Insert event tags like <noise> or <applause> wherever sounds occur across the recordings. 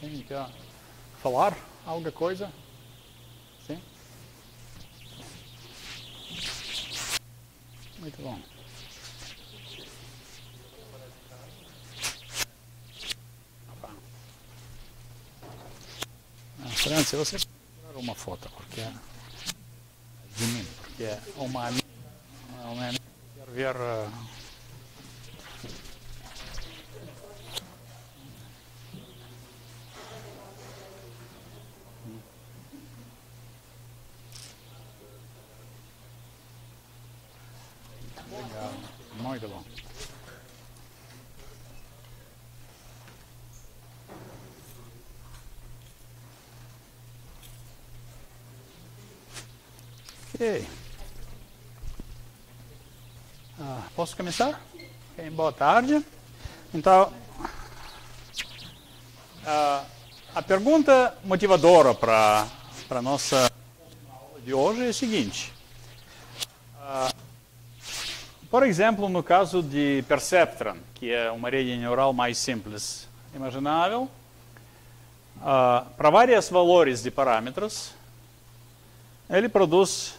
Alguém quer falar alguma coisa? Sim? Muito bom. Se você tirar uma foto, porque de mim, porque uma amiga, uma amiga quer ver ah, Legal, muito bom. Ok. Ah, posso começar? Ok, boa tarde. Então, ah, a pergunta motivadora para a nossa aula de hoje é a seguinte. Por exemplo, no caso de Perceptron, que é uma rede neural mais simples imaginável, para vários valores de parâmetros, ele produz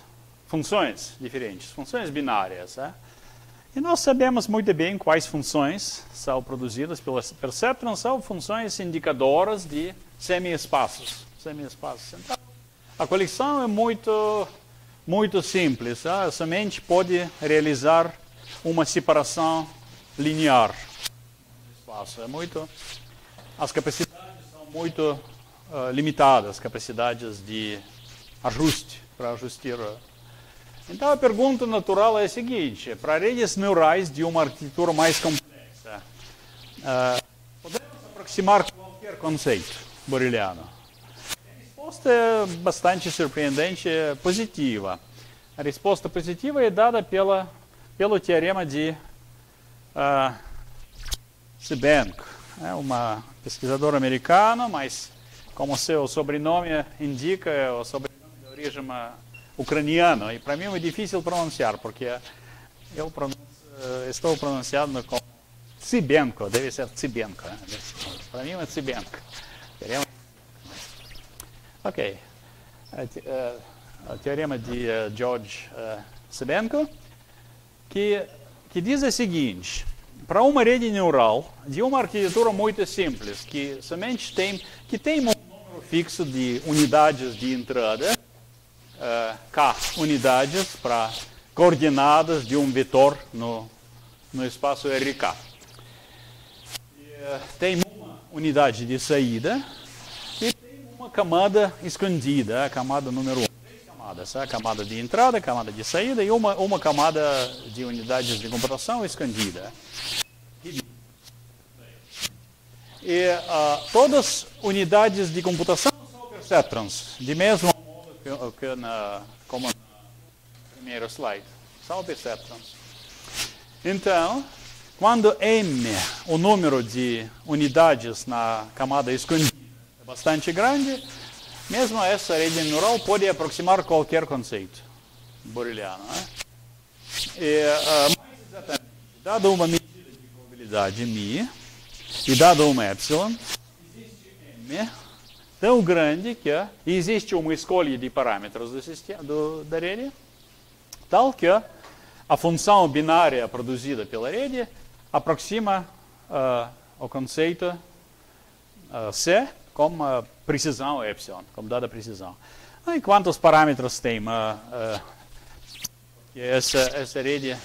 funções diferentes, funções binárias. Né? E nós sabemos muito bem quais funções são produzidas pelo Perceptron, são funções indicadoras de semi-espaços. Semi-espaços. Então, a coleção é muito muito simples. Tá? Somente pode realizar uma separação linear. Espaço. É muito, as capacidades são muito uh, limitadas, as capacidades de ajuste, para ajustar. Então a pergunta natural é a seguinte, para redes neurais de uma arquitetura mais complexa, uh, podemos aproximar qualquer conceito booleano? A resposta é bastante surpreendente, é positiva. A resposta positiva é dada pela, pelo teorema de uh, Sebenko, é uma pesquisadora americana, mas como seu sobrenome indica, é o sobrenome de origem ucraniana. E para mim é difícil pronunciar, porque eu pronuncio, estou pronunciando como Tsibenko, deve ser Tsibenko. Né? Para mim é Tsibenko. Ok. O teorema de uh, George Sebenko, que, que diz o seguinte, para uma rede neural de uma arquitetura muito simples, que somente tem, que tem um número fixo de unidades de entrada, K unidades para coordenadas de um vetor no, no espaço RK. E, tem uma unidade de saída, uma camada escondida, a camada número 1. Um. Três camadas, a camada de entrada, a camada de saída e uma, uma camada de unidades de computação escondida. E uh, todas unidades de computação são perceptrons, de mesmo como no primeiro slide. São perceptrons. Então, quando m, o número de unidades na camada escondida, bastante grande, mesmo essa rede neural pode aproximar qualquer conceito booleano. Né? E, uh, mais exatamente, dado uma medida de probabilidade μ e dado uma epsilon, existe m tão grande que existe uma escolha de parâmetros do sistema, do, da rede, tal que a função binária produzida pela rede aproxima uh, o conceito uh, C com uh, precisão epsilon, com dada precisão. E quantos parâmetros tem? Essa, essa rede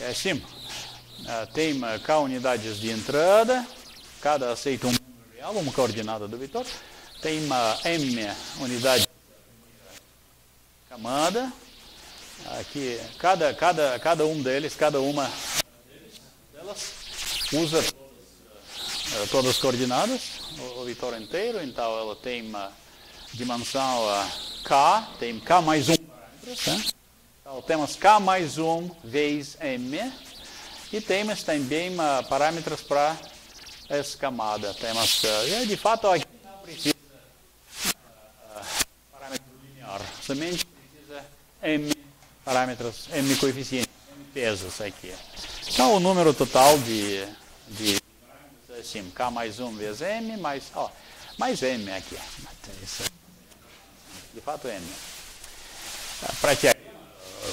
é assim. tem k unidades de entrada, cada aceita um número real, uma coordenada do vetor. Tem m unidades de camada. Aqui, cada, cada, cada um deles, cada uma delas usa todas as coordenadas, o, o vetor inteiro, então ela tem uma dimensão k, tem k mais 1 parâmetros, né? então temos k mais 1 vezes m, e temos também uh, parâmetros para essa camada. Temos, uh, de fato, aqui não precisa parâmetro linear, somente precisa m parâmetros, m coeficientes, m pesos aqui. Então o número total de, de assim, K mais 1 vezes M, mais, ó, mais M aqui. De fato, M. Para que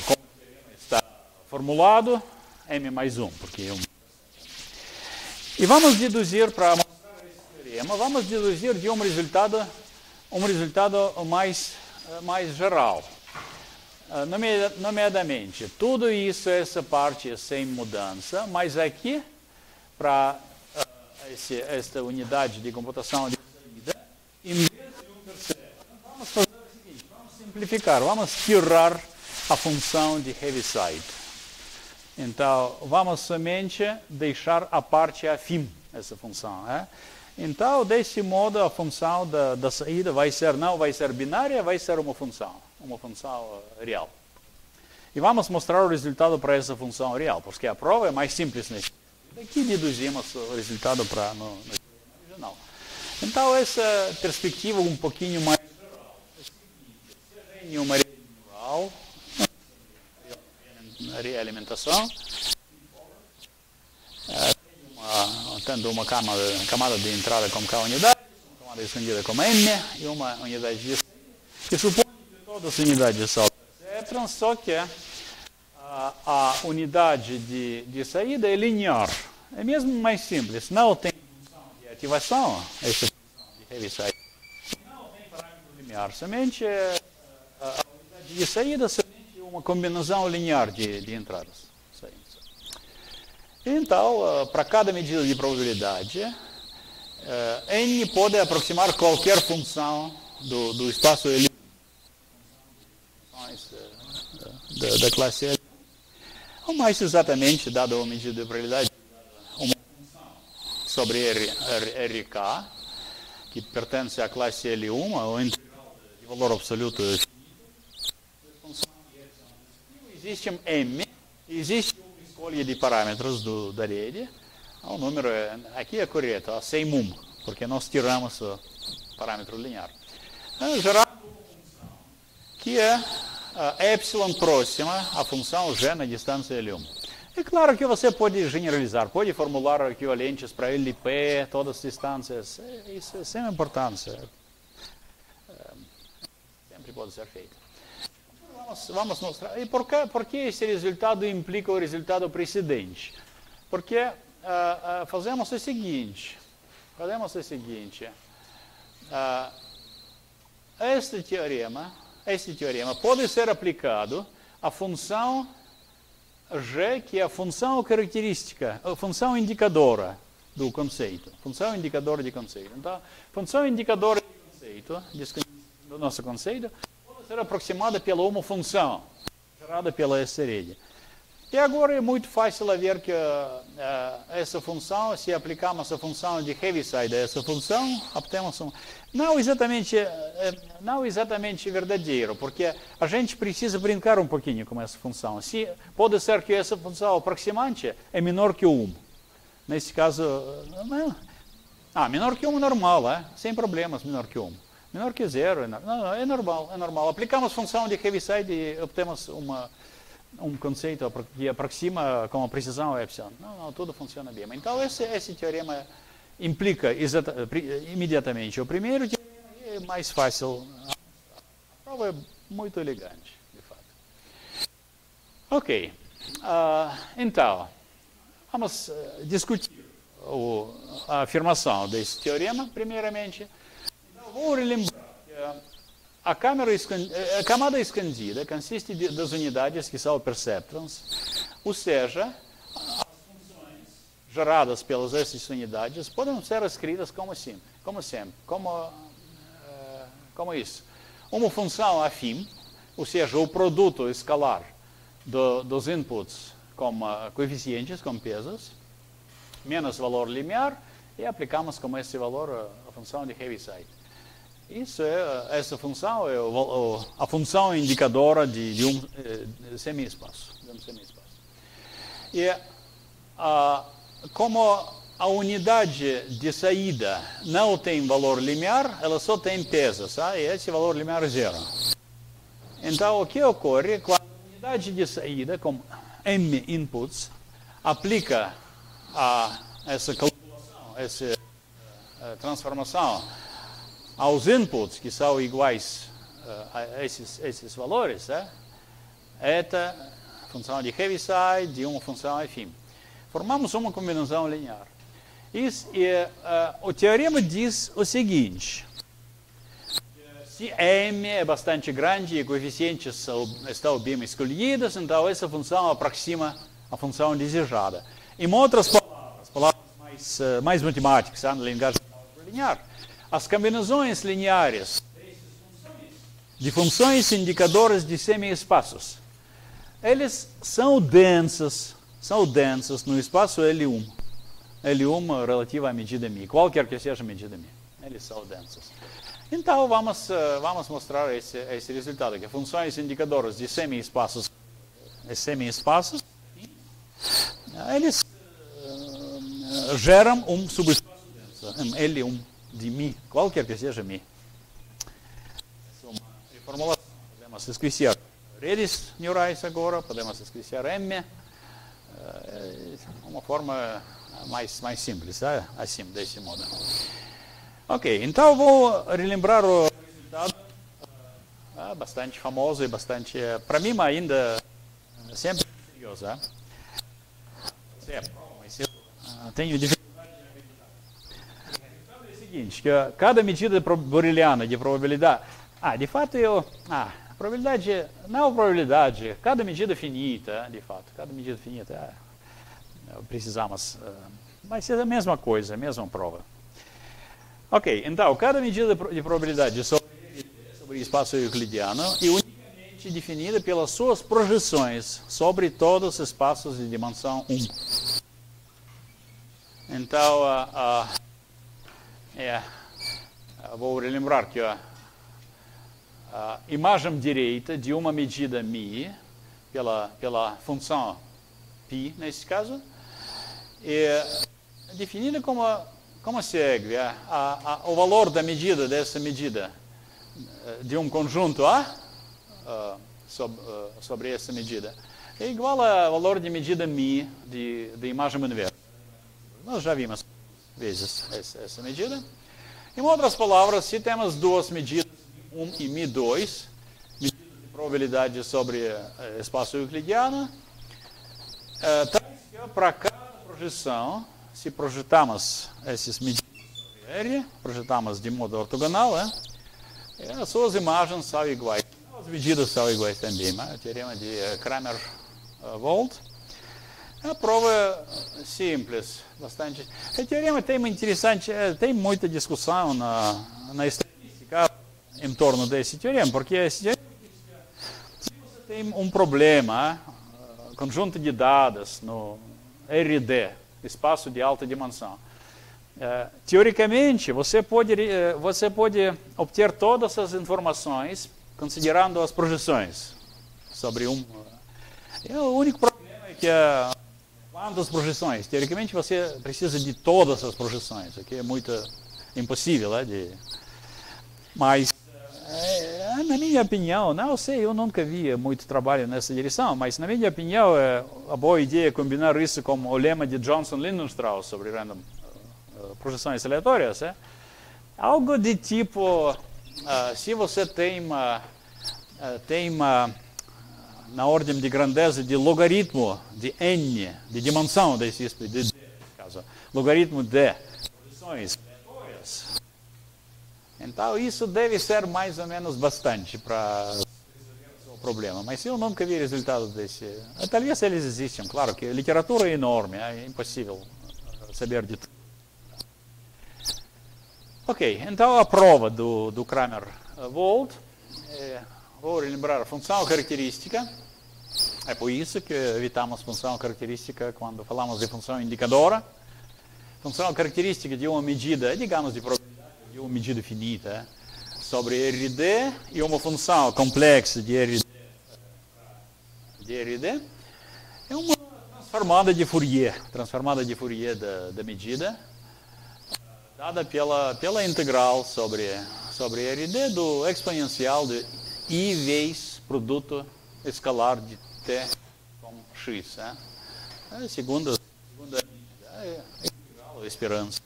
como está formulado, M mais 1, porque 1. E vamos deduzir para mostrar esse teorema, vamos deduzir de um resultado, um resultado mais, mais geral. Nomeadamente, tudo isso, essa parte é sem mudança, mas aqui, para uh, esta unidade de computação de saída, em vez de um terceiro, vamos fazer o seguinte, vamos simplificar, vamos tirar a função de Heaviside. Então, vamos somente deixar a parte afim, essa função. Né? Então, desse modo, a função da, da, saída vai ser, não vai ser binária, vai ser uma função, uma função real. E vamos mostrar o resultado para essa função real, porque a prova é mais simples nesse. Daqui deduzimos o resultado para no, no original. Então, essa perspectiva um pouquinho mais geral. Uma neural, realimentação, é, uma, tendo uma camada, camada de entrada como K unidade, uma camada escondida como M e uma unidade de que supõe que todas as unidades são etc., só que a, a unidade de, de, saída é linear. É mesmo mais simples. Não tem função de ativação, essa função de heavy Não tem parâmetro linear. Somente a, a unidade de saída somente uma combinação linear de, de entradas. Então, para cada medida de probabilidade, n pode aproximar qualquer função do, do espaço L da, da classe L. Ou mais exatamente, dada a medida de probabilidade, uma função sobre R, R, RK, que pertence à classe L1, o integral de valor absoluto é existe M, existe uma escolha de parâmetros do, da rede, o número é, aqui é correto, 100 mum, porque nós tiramos o parâmetro linear. É, gerado uma função que é epsilon próxima à função g na distância L1. É claro que você pode generalizar, pode formular equivalentes para LP, todas as distâncias, isso é sem importância. Sempre pode ser feito. Vamos, vamos mostrar. E por que, por que esse resultado implica o resultado precedente? Porque uh, uh, fazemos o seguinte, fazemos o seguinte, uh, este teorema este teorema pode ser aplicado à função g, que é a função característica, a função indicadora do conceito. Função indicadora de conceito. Então, função indicadora de conceito, do nosso conceito, ser aproximada pela uma função gerada pela essa rede. E agora é muito fácil ver que uh, essa função, se aplicarmos a função de Heaviside a essa função, obtemos um... Não exatamente, uh, não exatamente verdadeiro, porque a gente precisa brincar um pouquinho com essa função. Se, pode ser que essa função aproximante é menor que 1. Nesse caso, uh, ah, menor que 1 é normal, é? sem problemas, menor que 1. Menor que 0, é, não, não, é normal, é normal. Aplicamos função de Heaviside e obtemos uma um conceito que aproxima com precisão epsilon. Não, não, tudo funciona bem. Então, esse, esse teorema implica imediatamente o primeiro teorema é mais fácil. A prova é muito elegante, de fato. Ok. Uh, então, vamos uh, discutir o, a afirmação desse teorema, primeiramente. Vou relembrar a, a camada escondida consiste de, das unidades que são perceptrons, ou seja, as funções geradas pelas essas unidades podem ser escritas como assim, como sempre, como, uh, como isso. Uma função afim, ou seja, o produto escalar do, dos inputs como coeficientes, como pesos, menos valor linear, e aplicamos como esse valor a função de Heaviside. Isso é, essa função é o, a função indicadora de, de um eh, semi-espaço. Um semi e a, como a unidade de saída não tem valor linear, ela só tem peso, sabe? e esse valor linear é zero. Então, o que ocorre quando a unidade de saída, com m inputs, aplica a essa calculação, essa uh, transformação aos inputs que são iguais uh, a esses, esses valores, é? eta, função de Heaviside, de uma função, enfim. Formamos uma combinação linear. Isso, e, uh, o teorema diz o seguinte, se M é bastante grande e coeficientes estão bem escolhidos, então essa função aproxima a função desejada. Em outras palavras, palavras mais, mais matemáticas, na linguagem linear, as combinações lineares de funções indicadoras de semi-espaços, eles são densas, são densas no espaço L1. L1 relativa à medida μ, qualquer que seja a medida μ. Eles são densos. Então, vamos, uh, vamos mostrar esse, esse resultado, que funções indicadoras de semi-espaços, semi-espaços, eles uh, geram um subespaço denso, um L1 de μ, qualquer que seja μ. Uma reformulação, podemos esquecer redes neurais agora, podemos esquecer M, uh, uma forma mais, mais simples, tá? assim, desse modo. Ok, então vou relembrar o resultado, uh, bastante famoso e bastante, uh, para mim ainda, sempre curioso. Uh, mas eu tenho dificuldade de acreditar. É o seguinte, que cada medida booleana de probabilidade, ah, de fato eu, ah, probabilidade, não probabilidade, cada medida finita, de fato, cada medida finita, precisamos, uh, mas é a mesma coisa, a mesma prova. Ok, então, cada medida de probabilidade sobre, sobre espaço euclidiano é unicamente definida pelas suas projeções sobre todos os espaços de dimensão 1. Então, uh, uh, é. э, que a imagem direita de uma medida mi, pela, πela função π, nesse caso, é definida como, como segue a, a, a, o valor da medida, dessa medida, de um conjunto A, uh, sobre, uh, sobre essa medida, é igual ao valor de medida mi de, de imagem universo. Nós já vimos vezes essa, medida. Em outras palavras, se temos duas medidas, M1 e Mi2, medida de probabilidade sobre uh, espaço euclidiano, uh, para cada projeção, se projetamos essas medidas sobre área, projetamos de modo ortogonal, né? as suas imagens são iguais. As medidas são iguais também, né? o teorema de Kramer-Volt. É uma prova simples, bastante. O teorema tem interessante, tem muita discussão na, na estatística em torno desse teorema, porque esse teorema, se você tem um problema, conjunto de dados no RD, espaço de alta dimensão. Uh, teoricamente, você pode, uh, você pode obter todas as informações considerando as projeções sobre um. Uh, o único problema é que quantas projeções? Teoricamente, você precisa de todas as projeções, o que é muito impossível, né, de, mas é, na minha opinião, não sei, eu nunca vi muito trabalho nessa direção, mas na minha opinião, é a boa ideia é combinar isso com o lema de Johnson Lindenstrauss sobre random uh, projeções aleatórias. É? Algo de tipo, uh, se você tem uma, uh, tem uma, na ordem de grandeza de logaritmo de n, de dimensão desse de, de, caso, logaritmo de projeções aleatórias, então, isso deve ser mais ou menos bastante para resolver o problema. Mas eu nunca vi resultados desse. Talvez eles existem, claro que a literatura é enorme, é impossível saber de tudo. Ok, então a prova do, do Kramer-Volt, é, vou relembrar a função característica, é por isso que evitamos função característica quando falamos de função indicadora. Função característica de uma medida, digamos, de probabilidade de uma medida finita sobre RD e uma função complexa de RD, de RD é uma transformada de Fourier, transformada de Fourier da, da medida, dada pela, pela integral sobre, sobre RD do exponencial de I vezes produto escalar de Com X. Né? É, segunda é, é integral, esperança.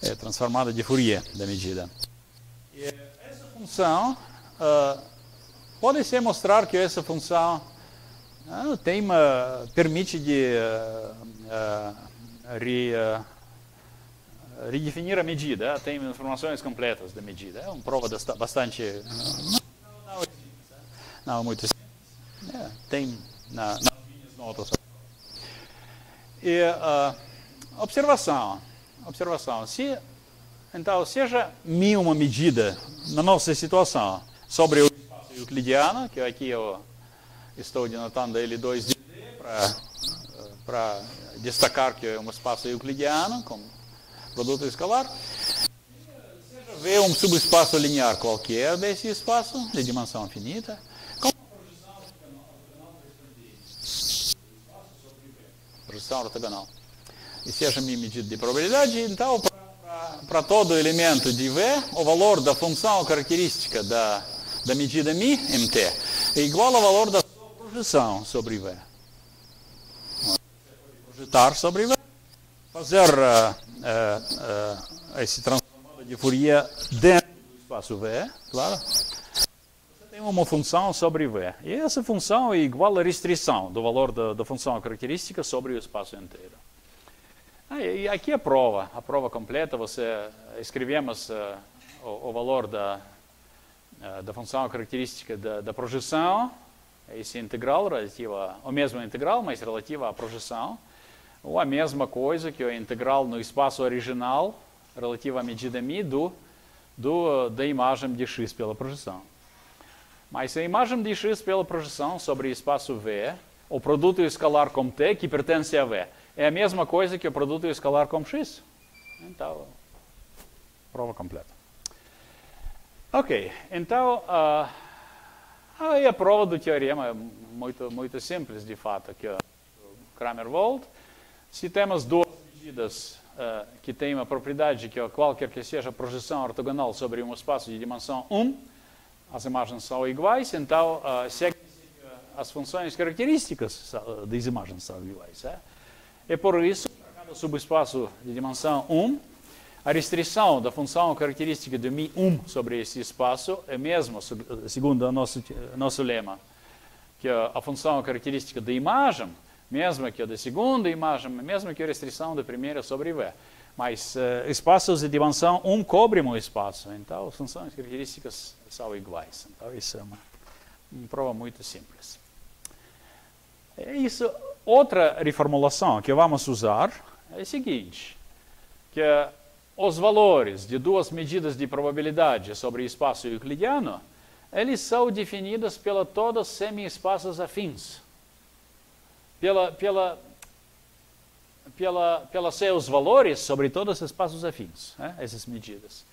é transformada de Fourier da medida. E essa função uh, pode ser mostrar que essa função uh, tem uma, permite de uh, re, redefinir a medida, tem informações completas da medida. É uma prova bastante não, não, não muito simples. É, tem na, nas minhas notas. E observação observação. Se, então, seja mi uma medida na nossa situação sobre o espaço euclidiano, que aqui eu estou denotando ele 2D para destacar que é um espaço euclidiano com produto escalar. Seja V um subespaço linear qualquer desse espaço, de dimensão finita, com projeção ortogonal e seja minha medida de probabilidade, então, para todo elemento de V, o valor da função característica da, da medida μ, mt, é igual ao valor da sua projeção sobre V. Projetar sobre V, fazer uh, uh, uh, esse transformador de Fourier dentro do espaço V, claro. Tem uma função sobre V. E essa função é igual à restrição do valor da, da função característica sobre o espaço inteiro. Ah, e aqui a prova, a prova completa, você escrevemos uh, o, o, valor da, uh, da função característica da, da, projeção, esse integral relativa, o mesmo integral, mas relativa à projeção, ou a mesma coisa que o integral no espaço original, relativo à medida μ do, do, da imagem de x pela projeção. Mas a imagem de x pela projeção sobre o espaço V, o produto escalar com t, que pertence a V, é a mesma coisa que o produto escalar com x. Então, prova completa. Ok, então, uh, aí a prova do teorema é muito, muito simples, de fato, que o Kramer-Volt. Se temos duas medidas uh, que têm uma propriedade que qualquer que seja a projeção ortogonal sobre um espaço de dimensão 1, as imagens são iguais, então uh, segue as funções características das imagens são iguais. É? E por isso, cada subespaço de dimensão 1, a restrição da função característica de μ1 sobre esse espaço é mesmo, segundo o nosso, nosso lema, que a função característica da imagem, mesmo que a da segunda imagem, mesmo que a restrição da primeira sobre V. Mas uh, espaços de dimensão 1 cobrem o espaço, então as funções características são iguais. Então isso é uma, uma prova muito simples. É isso Outra reformulação que vamos usar é a seguinte, que os valores de duas medidas de probabilidade sobre o espaço euclidiano, eles são definidos pela todos semi-espaços afins. Pela, pela, pela, pela seus valores sobre todos os espaços afins, né, essas medidas.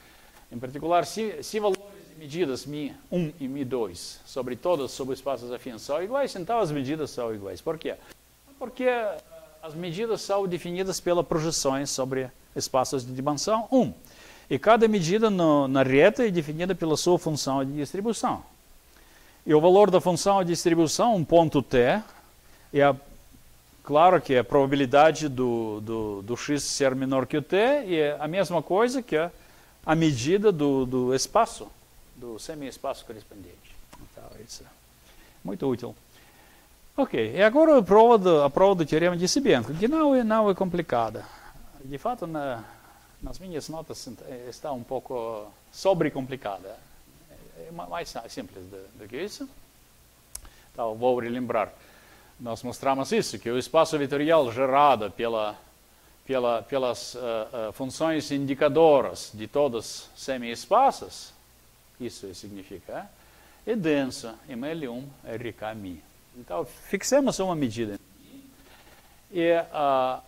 Em particular, se, se valores de medidas Mi1 e Mi2 sobre todos os subespaços afins são iguais, então as medidas são iguais. Por quê? Porque as medidas são definidas pelas projeções sobre espaços de dimensão 1. E cada medida no, na reta é definida pela sua função de distribuição. E o valor da função de distribuição, um ponto t, é a, claro que é a probabilidade do, do, do, x ser menor que o t, é a mesma coisa que a, a medida do, do espaço, do semi-espaço correspondente. Então, isso é muito útil. Ok, e agora a prova do, a prova do teorema de Sibенko, que não é, não é complicada. De fato, na, nas minhas notas está um pouco sobrecomplicada. É mais simples do, do que isso. Então, vou relembrar. Nós mostramos isso, que o espaço vetorial gerado pela, pela, pelas uh, uh, funções indicadoras de todos os semi-espaços, isso significa, é denso, ML1 RK mi. Então, fixemos uma medida. E, uh,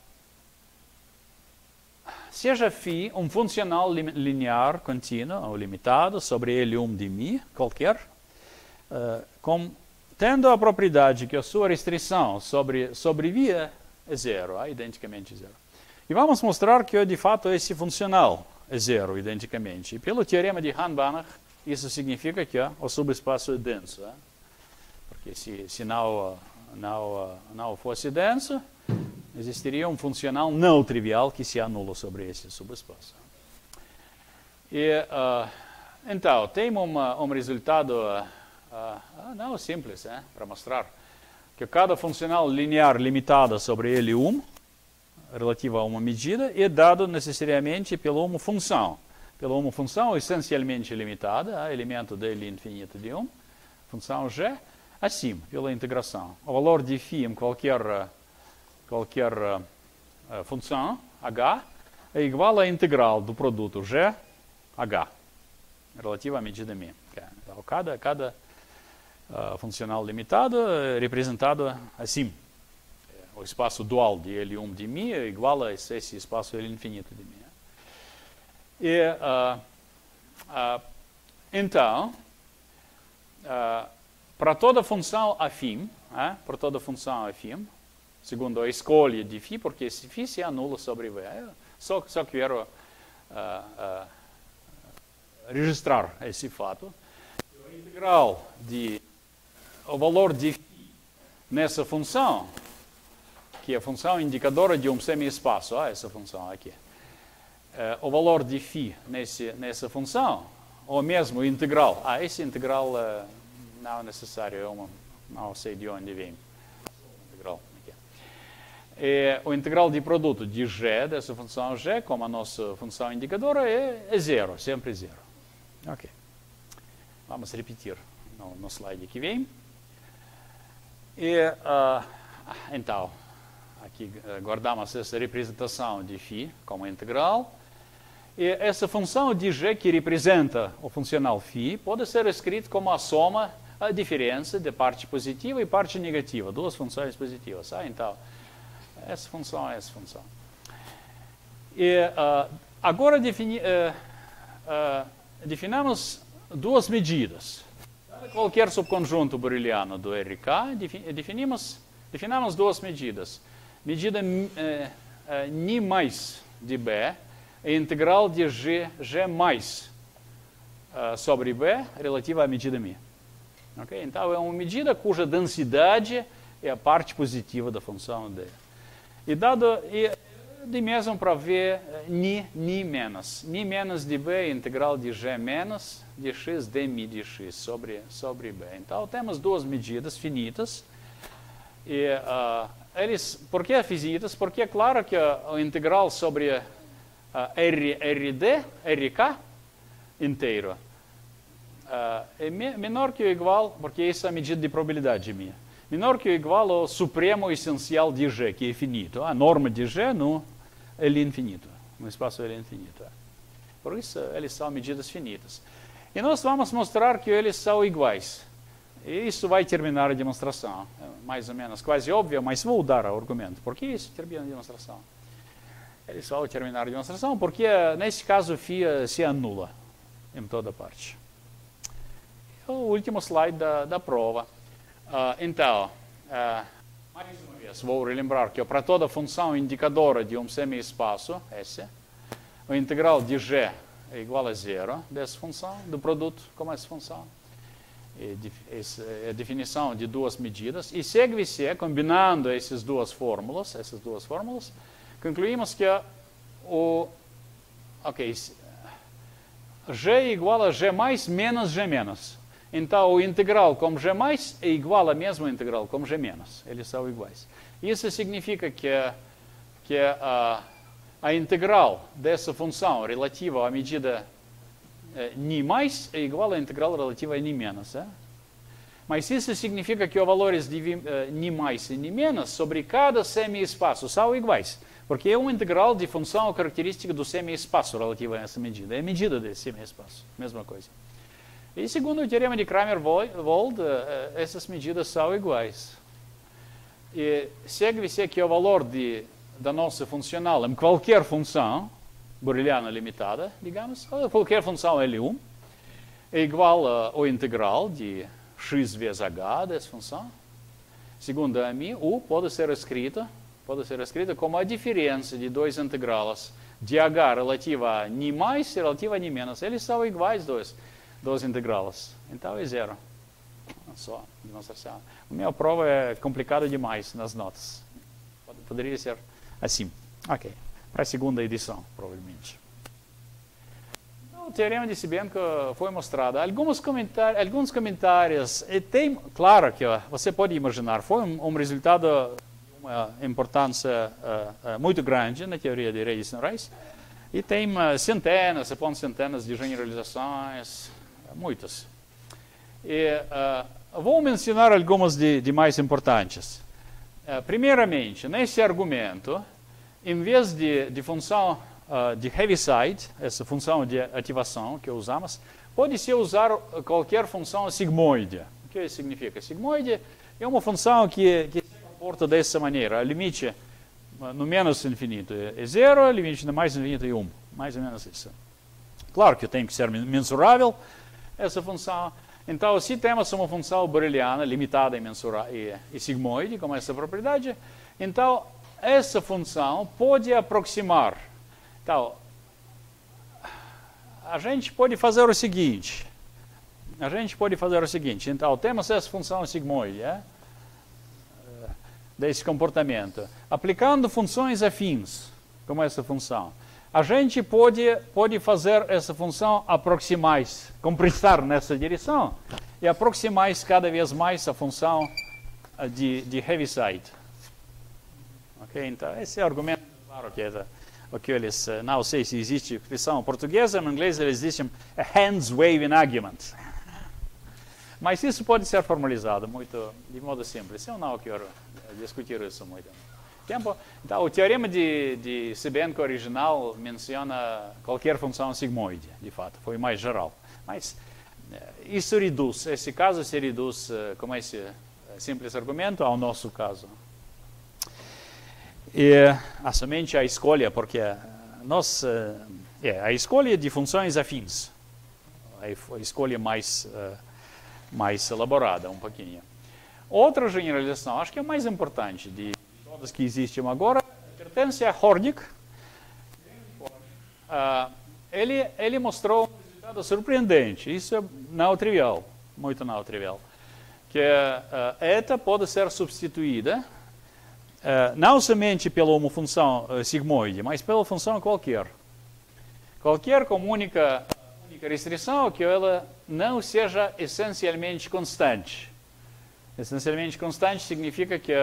seja φ um funcional linear contínuo ou limitado sobre L1 de qualquer, uh, com, tendo a propriedade que a sua restrição sobre, sobre V é zero, é identicamente zero. E vamos mostrar que, de fato, esse funcional é zero, identicamente. E pelo teorema de Hahn-Banach, isso significa que o subespaço é denso. É? Porque se, se não, não, não fosse denso, existiria um funcional não trivial que se anula sobre esse subespaço. E, uh, então, tem um, um resultado uh, não simples eh, para mostrar que cada funcional linear limitada sobre L1 relativa a uma medida é dado necessariamente pela uma função. Pela uma função essencialmente limitada, elemento de L infinito de 1, função g, assim, pela integração. O valor de φ em qualquer, qualquer uh, função, h, é igual à integral do produto g, h, relativa à medida μ. Então, cada, cada uh, funcional limitado é representado assim o espaço dual de L1 de μ é igual a esse, esse espaço L infinito de μ. E, uh, uh, então, uh, para toda função afim, para toda função afim, segundo a escolha de φ, porque esse φ se anula sobre V, só, só quero registrar esse fato. O integral de o valor de nessa função que é a função indicadora de um semi-espaço, ah, essa função aqui. Uh, o valor de φ nesse, nessa função, ou mesmo integral, ah, esse integral uh, não é necessário, eu é não sei de onde vem. Integral, aqui. E, o integral de produto de g, dessa função g, como a nossa função indicadora, é, é zero, sempre zero. Ok. Vamos repetir no, no slide que vem. E, uh, então, Aqui eh, guardamos essa representação de φ como integral. E essa função de g que representa o funcional φ pode ser escrita como a soma, a diferença de parte positiva e parte negativa, duas funções positivas. Ah, então, essa função é essa função. E uh, agora defini, uh, definamos duas medidas. Qualquer subconjunto booleano do RK, definimos, definimos duas medidas medida é, é, ni mais de b é integral de g, g mais uh, sobre b relativa à medida mi. Okay? Então, é uma medida cuja densidade é a parte positiva da função d. E dado, e, de mesmo para ver ni, ni menos. Ni menos de b é integral de g menos de x mi de x sobre, sobre b. Então, temos duas medidas finitas. E uh, eles, por que finitas? Porque é claro que o integral sobre uh, R, RD, RK inteiro uh, é me, menor que ou igual, porque essa é a medida de probabilidade minha, menor que ou igual ao supremo essencial de G, que é finito. A norma de G no L infinito, no espaço L infinito. Por isso, eles são medidas finitas. E nós vamos mostrar que eles são iguais. E isso vai terminar a demonstração. É mais ou menos quase óbvio, mas vou dar o argumento. Por que isso termina a demonstração? Eles vão terminar a demonstração porque, nesse caso, FIA se anula em toda parte. O último slide da, da prova. Uh, então, uh, mais uma vez, vou relembrar que para toda função indicadora de um semi-espaço, S, o integral de G é igual a zero dessa função, do produto com essa função é a definição de duas medidas, e segue-se, combinando essas duas fórmulas, essas duas fórmulas, concluímos que o ok, g é igual a g mais menos g menos. Então, o integral com g mais é igual a mesmo integral com g menos. Eles são iguais. Isso significa que, que a, a integral dessa função relativa à medida é, ni mais é igual à integral relativa a ni menos. É? Mas isso significa que os valores de uh, ni mais e ni menos sobre cada semi-espaço são iguais. Porque é uma integral de função característica do semi-espaço relativa a essa medida. É a medida desse semi-espaço. Mesma coisa. E segundo o teorema de Kramer-Wold, uh, essas medidas são iguais. E segue-se que o valor de, da nossa funcional em qualquer função, booleana limitada, digamos, qualquer função L1, é igual ao integral de x vezes h dessa função. Segundo a mim, u pode ser escrita, pode ser escrita como a diferença de dois integralas de h relativa a ni mais e relativa a ni menos. Eles são iguais, dois, dois integralas. Então é zero. Só demonstração. A minha prova é complicada demais nas notas. Poderia ser assim. Ok para a segunda edição, provavelmente. Então, o teorema de Sibenko foi mostrado. Alguns comentários, alguns comentários e tem, claro que você pode imaginar, foi um, um resultado de uma importância uh, uh, muito grande na teoria de redes neurais. E tem uh, centenas e centenas de generalizações, muitas. E vou mencionar algumas de, de mais importantes. primeiramente, nesse argumento, em vez de, de função uh, de Heaviside, essa função de ativação que usamos, pode-se usar qualquer função sigmoide. O que significa? Sigmoide é uma função que, que se comporta dessa maneira. O limite no menos infinito é zero, limite no mais infinito é 1. Um. Mais ou menos isso. Claro que tem que ser mensurável essa função. Então, se temos uma função booleana limitada e, mensura, e, e sigmoide, com essa propriedade, então essa função pode aproximar então, a gente pode fazer o seguinte. A gente pode fazer o seguinte. Então, temos essa função sigmoide, é? desse comportamento. Aplicando funções afins, como essa função, a gente pode, pode fazer essa função aproximar, compressar nessa direção e aproximar cada vez mais a função de, de Heaviside. Ok? Então, esse é o argumento, claro que é o que eles, eh, não sei se existe expressão portuguesa, no inglês eles dizem a hands waving argument. Mas isso pode ser formalizado muito, de modo simples. Eu não quero discutir isso muito tempo. Então, o teorema de, de Sebenko original menciona qualquer função sigmoide, de fato, foi mais geral. Mas eh, isso reduz, esse caso se reduz, eh, como esse simples argumento, ao nosso caso. E a somente a escolha, porque nós, é, a escolha de funções afins, a escolha mais, mais elaborada um pouquinho. Outra generalização, acho que é mais importante de todas que existem agora, pertence a Hornig. Uh, ele, ele mostrou um resultado surpreendente, isso é não trivial, muito não trivial, que uh, ETA pode ser substituída Uh, não somente pela uma função uh, sigmoide, mas pela função qualquer. Qualquer com única, única restrição que ela não seja essencialmente constante. Essencialmente constante significa que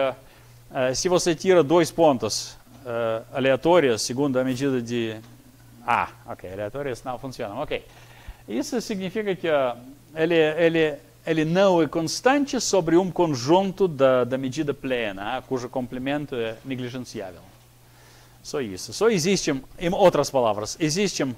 uh, se você tira dois pontos aleatórios segundo a medida de A, ok, aleatórios não funcionam, ok. Isso significa que ele, ele ele não é constante sobre um conjunto da, da medida plena, ah, cujo complemento é negligenciável. Só isso. Só existem, em outras palavras, existem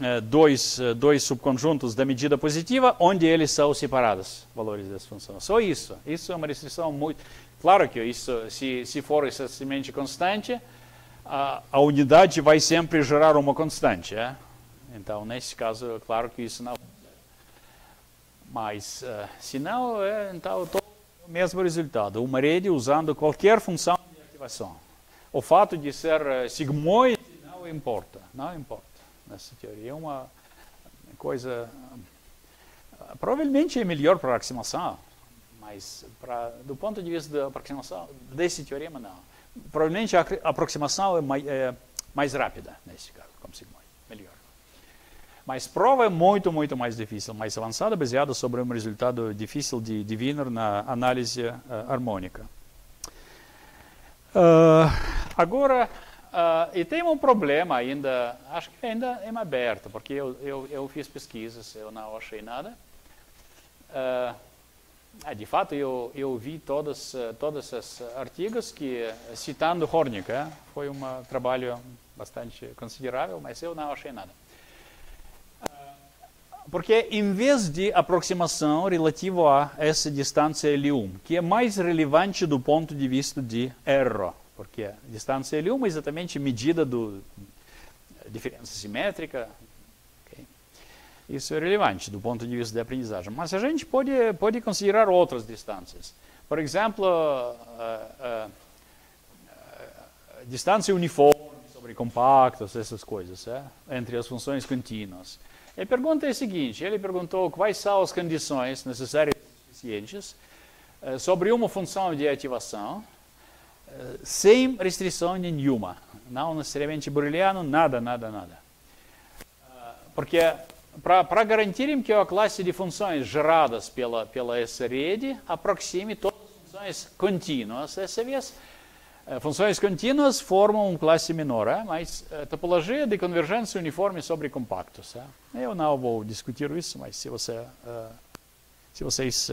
eh, dois, eh, dois subconjuntos da medida positiva onde eles são separados, valores dessa função. Só isso. Isso é uma restrição muito... Claro que isso, se, se for essencialmente constante, a, a unidade vai sempre gerar uma constante. É? Então, nesse caso, claro que isso não mas, uh, se não, é, então o mesmo resultado. Uma rede usando qualquer função de ativação. O fato de ser uh, sigmoide não importa, não importa nessa teoria. É uma coisa, uh, provavelmente é melhor para aproximação, mas pra, do ponto de vista da aproximação desse teorema, não. Provavelmente a aproximação é mais, é mais rápida nesse caso, como sigmoide, melhor. Mas prova é muito, muito mais difícil, mais avançada, baseada sobre um resultado difícil de, de Wiener na análise uh, harmônica. Uh, agora, uh, e tem um problema ainda, acho que ainda é aberto, porque eu, eu, eu fiz pesquisas, eu não achei nada. Uh, de fato, eu, eu vi todos, todos esses artigos que, citando Hornig, eh, foi um trabalho bastante considerável, mas eu não achei nada. Porque em vez de aproximação relativa a essa distância L1, que é mais relevante do ponto de vista de erro, porque a distância L1 é exatamente medida do diferença simétrica. Isso é relevante do ponto de vista da aprendizagem. Mas a gente pode, pode considerar outras distâncias. Por exemplo, a, a, a distância uniforme sobre compactos, essas coisas, é? entre as funções contínuas. A pergunta é a seguinte: ele perguntou quais são as condições necessárias e suficientes sobre uma função de ativação sem restrição nenhuma. Não necessariamente booleano, nada, nada, nada. Porque para garantirmos que a classe de funções geradas pela, pela essa rede aproxime todas as funções contínuas dessa vez, funções contínuas formam uma classe menor, mas a topologia de convergência uniforme sobre compactos. Eu não vou discutir isso, mas se, você, se vocês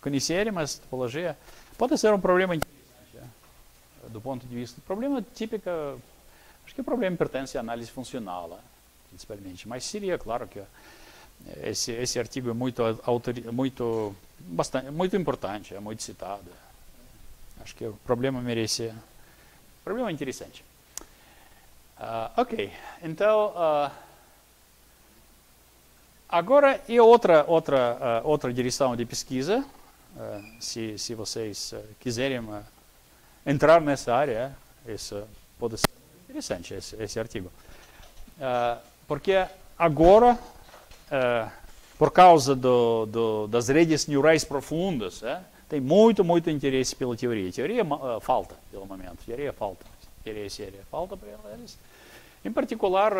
conhecerem, mas topologia pode ser um problema interessante do ponto de vista. Problema típico, acho que o problema pertence à análise funcional principalmente. Mas seria claro que esse, esse artigo é muito, muito, bastante, muito importante, é muito citado. Acho que o problema merece. O problema é interessante. Uh, ok, então. Uh, agora, e outra, outra, uh, outra direção de pesquisa, se, se vocês quiserem entrar nessa área, isso pode ser interessante, esse, esse artigo. Porque agora, uh, por causa do, do, das redes neurais profundas, uh, tem muito, muito interesse pela teoria. Teoria uh, falta, pelo momento. Teoria falta. Teoria séria falta para eles. Em particular,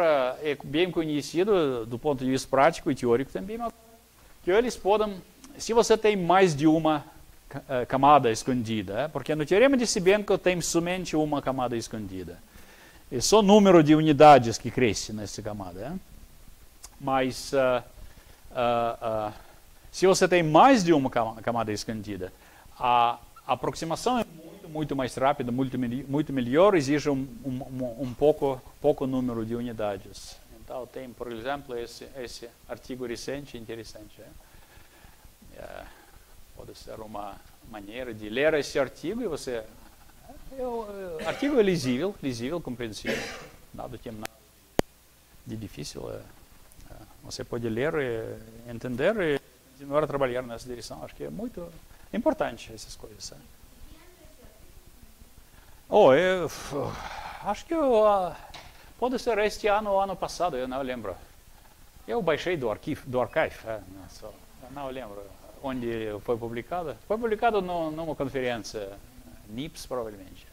é bem conhecido do ponto de vista prático e teórico também, que eles podem, se você tem mais de uma camada escondida, porque no teorema de Sebenko tem somente uma camada escondida. É só o número de unidades que cresce nessa camada. É? Mas uh, uh, uh, se você tem mais de uma camada escondida, a aproximação é muito, muito mais rápida, muito, muito melhor, exige um, um, um pouco, pouco número de unidades. Então, tem, por exemplo, esse, esse artigo recente interessante. É? É, pode ser uma maneira de ler esse artigo e você é o artigo é lisível, compreensível, nada tem nada de difícil. É, é, você pode ler, e entender e continuar a trabalhar nessa direção. Acho que é muito importante essas coisas. É. Oh, eu, acho que eu, uh, pode ser este ano ou ano passado, eu não lembro. Eu baixei do arquivo, do archive, é, não, só, não lembro onde foi publicado. Foi publicado no, numa conferência NIPS, provavelmente.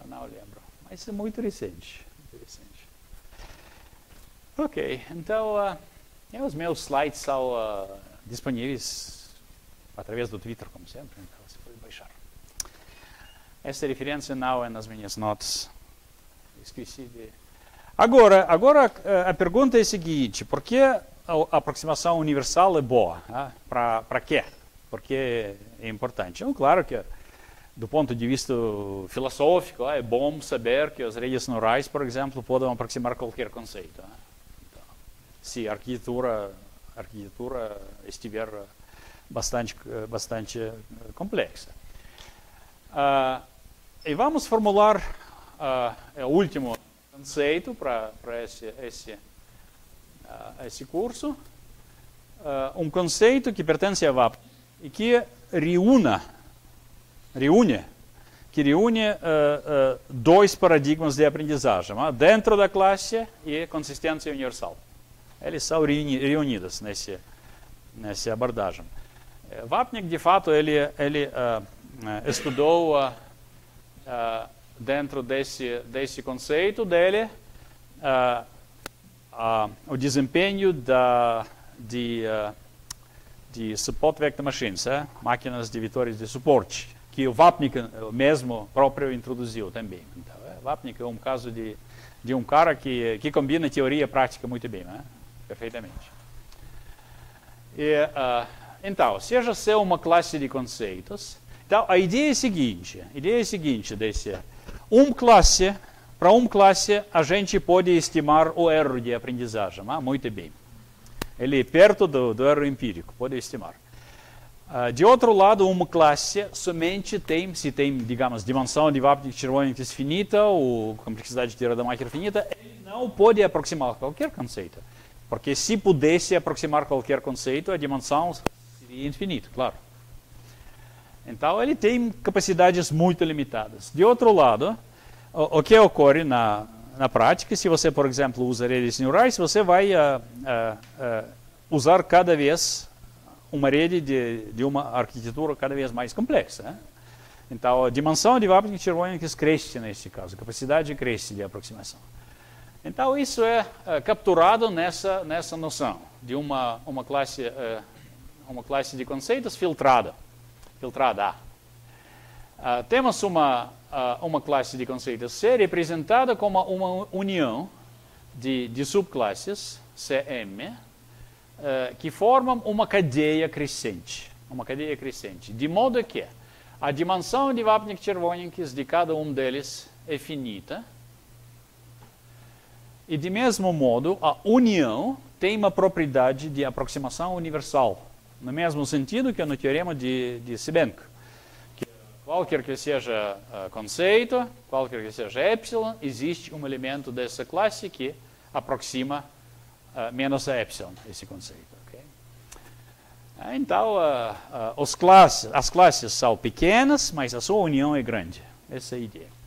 Eu não lembro. Mas é muito recente. recente. Ok, então uh, os meus slides são uh, disponíveis através do Twitter, como sempre, então você pode baixar. Essa referência não é nas minhas notas. Esqueci de. Agora, agora a pergunta é a seguinte: por que a aproximação universal é boa? Ah, Para quê? Porque é importante. Então, claro que do ponto de vista filosófico, é bom saber que as redes neurais, por exemplo, podem aproximar qualquer conceito. Então, se a arquitetura, arquitetura estiver bastante, bastante complexa. Uh, e vamos formular uh, o último conceito para esse, esse, esse curso. um conceito que pertence a VAP e que reúna reúne, que reúne uh, uh, dois paradigmas de aprendizagem, uh, dentro da classe e consistência universal. Eles são reunidos nesse, nessa abordagem. Vapnik, de fato, ele, ele estudou dentro desse, desse conceito dele o desempenho da, de, de support vector machines, máquinas de vetores de suporte que o Vapnik mesmo próprio introduziu também. Então, é, Vapnik é um caso de, de um cara que, que combina teoria e prática muito bem, né? perfeitamente. E, uh, então, seja ser uma classe de conceitos. Então, a ideia é a seguinte, a ideia é a seguinte, desse, uma classe, para uma classe, a gente pode estimar o erro de aprendizagem, né? muito bem. Ele é perto do, do erro empírico, pode estimar. Uh, de outro lado, uma classe somente tem, se tem, digamos, dimensão de Vapnik-Chervonikis finita ou complexidade de máquina finita, ele não pode aproximar qualquer conceito. Porque se pudesse aproximar qualquer conceito, a dimensão seria infinita, claro. Então, ele tem capacidades muito limitadas. De outro lado, o, o que ocorre na, na prática, se você, por exemplo, usa redes neurais, você vai uh, uh, usar cada vez uma rede de, de uma arquitetura cada vez mais complexa. Né? Então, a dimensão de Vapnik-Chervonikis cresce neste caso, a capacidade cresce de aproximação. Então, isso é uh, capturado nessa, nessa noção de uma, uma, classe, uh, uma classe de conceitos filtrada. filtrada. Uh, temos uma, uma classe de conceitos C representada como uma união de, de subclasses, CM, que formam uma cadeia crescente. Uma cadeia crescente. De modo que a dimensão de Vapnik-Chervonikis de cada um deles é finita, e, de mesmo modo, a união tem uma propriedade de aproximação universal, no mesmo sentido que no teorema de, de Sebenk. Que qualquer que seja uh, conceito, qualquer que seja epsilon, existe um elemento dessa classe que aproxima uh, menos epsilon, esse conceito. Okay? Então, uh, classes, as classes são pequenas, mas a sua união é grande. Essa é a ideia.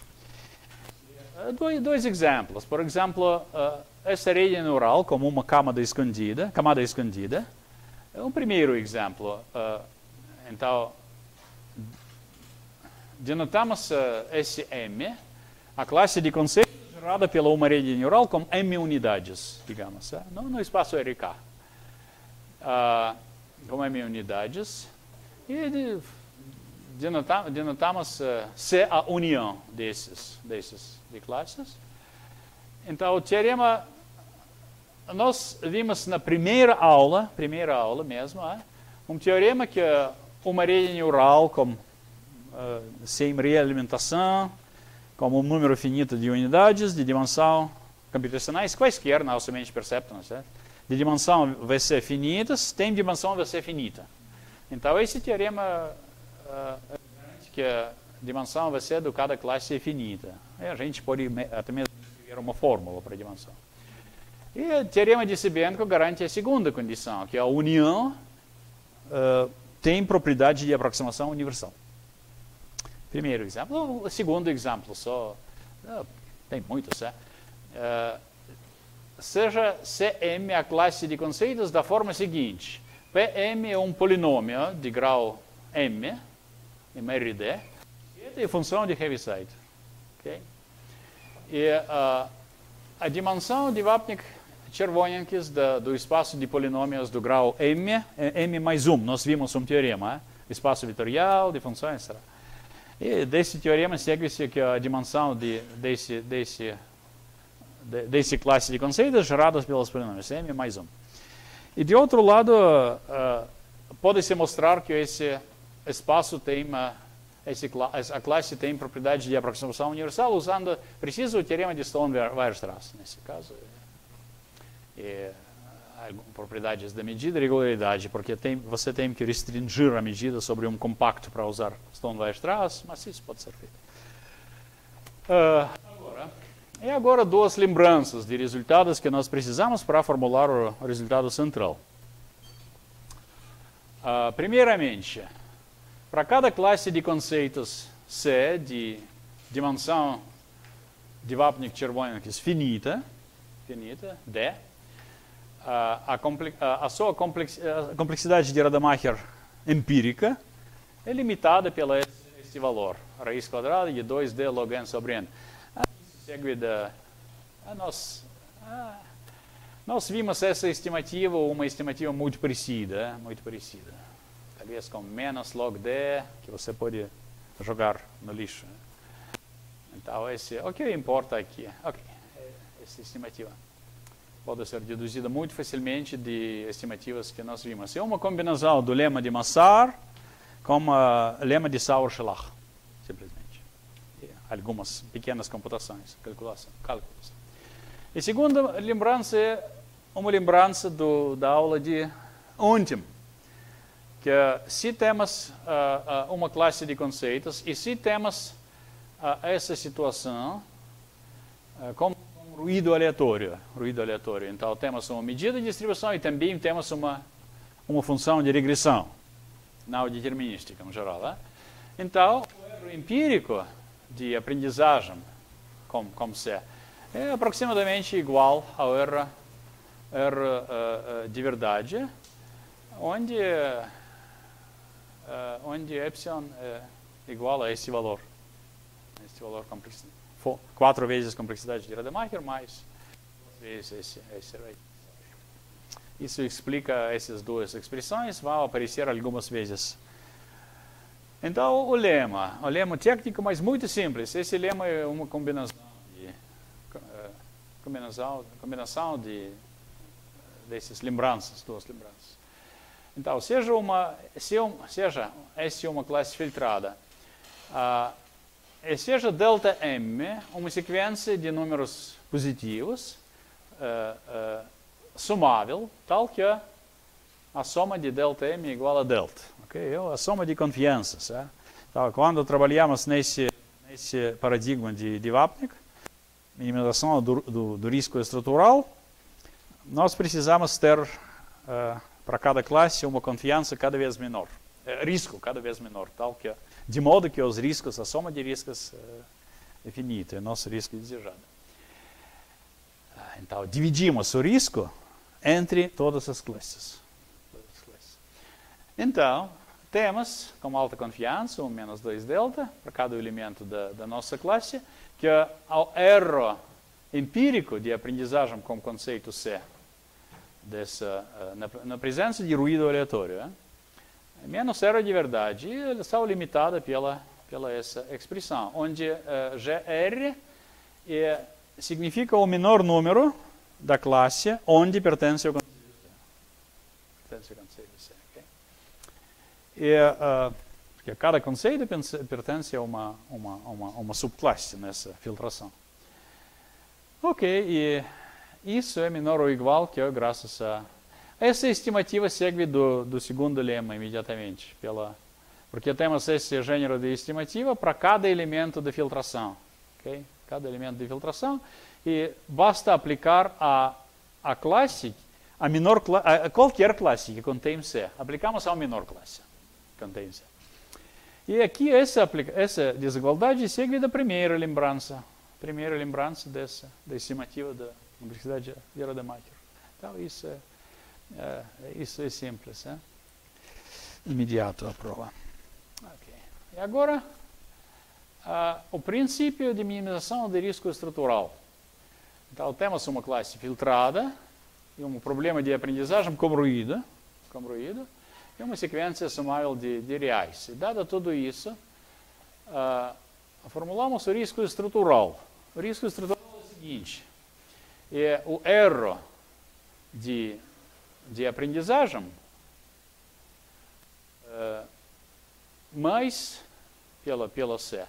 Eh, dois, dois exemplos. Por exemplo, uh, essa rede neural como uma camada escondida, camada escondida. É um primeiro exemplo. Uh, então, denotamos uh, SM, a classe de conceitos gerada pela uma rede neural com M unidades, digamos, no, no espaço RK. Uh, com M unidades. E de, denotamos, denotamos uh, C a união desses, desses de classes. Então, o teorema, nós vimos na primeira aula, primeira aula mesmo, é, um teorema que uma rede neural com, uh, sem realimentação, com um número finito de unidades de dimensão computacionais, quaisquer, não somente perceptores, certo? de dimensão vai ser finitas, tem dimensão vai ser finita. Então, esse teorema uh, que dimensão vai ser de cada classe finita. E a gente pode até mesmo escrever uma fórmula para a dimensão. E o teorema de Sebenko garante a segunda condição, que a união uh, tem propriedade de aproximação universal. Primeiro exemplo. O segundo exemplo, só. Uh, tem muitos, é? Uh, seja CM a classe de conceitos da forma seguinte: PM é um polinômio de grau M, MRD, é função de Heaviside. Okay? E uh, a dimensão de Vapnik-Chervonenkis do espaço de polinômios do grau M é M mais 1. Nós vimos um teorema, é? espaço vetorial de funções. Será? E desse teorema segue-se que a dimensão de, desse, desse, de, desse classe de conceitos geradas pelos polinômios M mais 1. E de outro lado, uh, pode-se mostrar que esse espaço tem uma esse, a classe tem propriedade de aproximação universal usando preciso o teorema de Stone-Weierstrass, nesse caso. E, propriedades da medida e regularidade, porque tem, você tem que restringir a medida sobre um compacto para usar Stone-Weierstrass, mas isso pode ser feito. Uh, agora, e agora duas lembranças de resultados que nós precisamos para formular o resultado central. Uh, primeiramente, para cada classe de conceitos C de dimensão de Vapnik-Chervonenkis finita, finita, D, a, a, a sua complexidade de Rademacher empírica é limitada pelo este valor, raiz quadrada de 2D log n sobre n. Isso segue da... Nós, nós vimos essa estimativa, uma estimativa muito parecida, muito parecida talvez com menos log D, que você pode jogar no lixo. Então, esse, o que importa aqui? Ok, essa estimativa pode ser deduzida muito facilmente de estimativas que nós vimos. É uma combinação do lema de Massar com o lema de Sauer-Schlach, simplesmente. E algumas pequenas computações, calculação, cálculos. E segunda lembrança é uma lembrança do, da aula de ontem que se temos uh, uh, uma classe de conceitos e se temos uh, essa situação com ruído aleatório, ruído aleatório. Então temos uma medida de distribuição e também temos uma uma função de regressão não determinística em geral. Né? Então o erro empírico de aprendizagem, como como se é aproximadamente igual ao erro, erro de verdade, onde uh, onde epsilon é igual a esse valor. Esse valor complexo. Quatro vezes a complexidade de Rademacher mais vezes esse, esse right. Isso explica essas duas expressões, vai aparecer algumas vezes. Então, o lema, o lema técnico, mas muito simples. Esse lema é uma combinação de, uh, combinação, combinação de dessas lembranças, duas lembranças. Então, seja uma, seja essa uma classe filtrada, uh, e seja delta m uma sequência de números positivos, uh, uh, tal que a soma de delta m é igual a delta. Okay? É a soma de confianças. É? Então, quando trabalhamos nesse, nesse paradigma de, de Wapnick, minimização do, do, do, risco estrutural, nós precisamos ter uh, para cada classe uma confiança cada vez menor, risco cada vez menor, tal que, de modo que os riscos, a soma de riscos é finita, é nosso risco desejado. Então, dividimos o risco entre todas as classes. Então, temos com alta confiança, 1 menos 2 delta, para cada elemento da, da nossa classe, que ao erro empírico de aprendizagem com conceito C, dessa, eh, na, na presença de ruído aleatório, é? Menos erro de verdade, está limitada pela, pela essa expressão, onde uh, GR é, significa o menor número da classe onde pertence o conceito C. Pertence ao conceito C. E, uh, porque cada conceito pertence a uma, uma, uma, uma subclasse nessa filtração. Ok, e isso é menor ou igual que é graças a... Essa estimativa segue do, do segundo lema imediatamente, pela, porque temos esse gênero de estimativa para cada elemento de filtração. Okay? Cada elemento de filtração. E basta aplicar a, a classe, a menor, a qualquer classe que contém C. Aplicamos a menor classe contém-se. E aqui essa, essa desigualdade segue da primeira lembrança, primeira lembrança dessa, da estimativa da Universidade de Rademacher. Então, isso é, é, isso é simples, é? imediato a prova. Okay. E agora, uh, o princípio de minimização de risco estrutural. Então, temos uma classe filtrada e um problema de aprendizagem com ruído, com ruído é uma sequência sumável de, de reais. E dado tudo isso, uh, formulamos o risco estrutural. O risco estrutural é o seguinte, é o erro de, de aprendizagem uh, mais, pela, pela C,